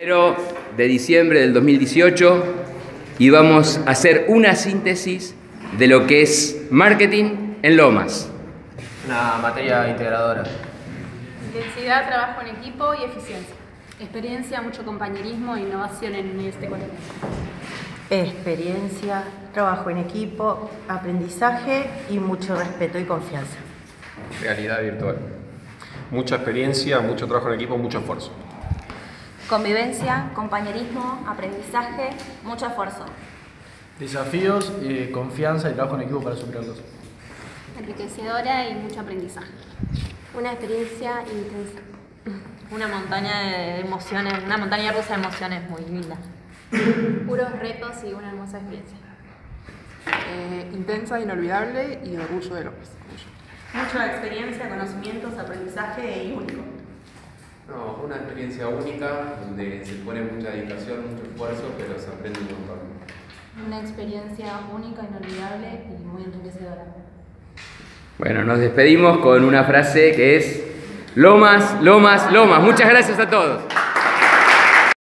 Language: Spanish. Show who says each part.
Speaker 1: de diciembre del 2018 y vamos a hacer una síntesis de lo que es marketing en Lomas.
Speaker 2: Una materia integradora.
Speaker 3: Intensidad, trabajo en equipo y eficiencia. Experiencia, mucho compañerismo e innovación en este colegio.
Speaker 4: Experiencia, trabajo en equipo, aprendizaje y mucho respeto y confianza.
Speaker 5: Realidad virtual. Mucha experiencia, mucho trabajo en equipo, mucho esfuerzo.
Speaker 6: Convivencia, compañerismo, aprendizaje, mucho esfuerzo.
Speaker 2: Desafíos, eh, confianza y trabajo en equipo para superarlos.
Speaker 3: Enriquecedora y mucho aprendizaje.
Speaker 6: Una experiencia intensa.
Speaker 7: Una montaña de emociones, una montaña rusa de emociones muy linda.
Speaker 3: Puros retos y una hermosa experiencia.
Speaker 8: Eh, intensa, inolvidable y orgullo de López.
Speaker 4: Mucha experiencia, conocimientos, aprendizaje y único.
Speaker 9: No, una experiencia única donde se pone mucha dedicación, mucho esfuerzo, pero se aprende un montón.
Speaker 3: Una experiencia única, inolvidable y muy enriquecedora.
Speaker 1: Bueno, nos despedimos con una frase que es Lomas, Lomas, Lomas. Muchas gracias a todos.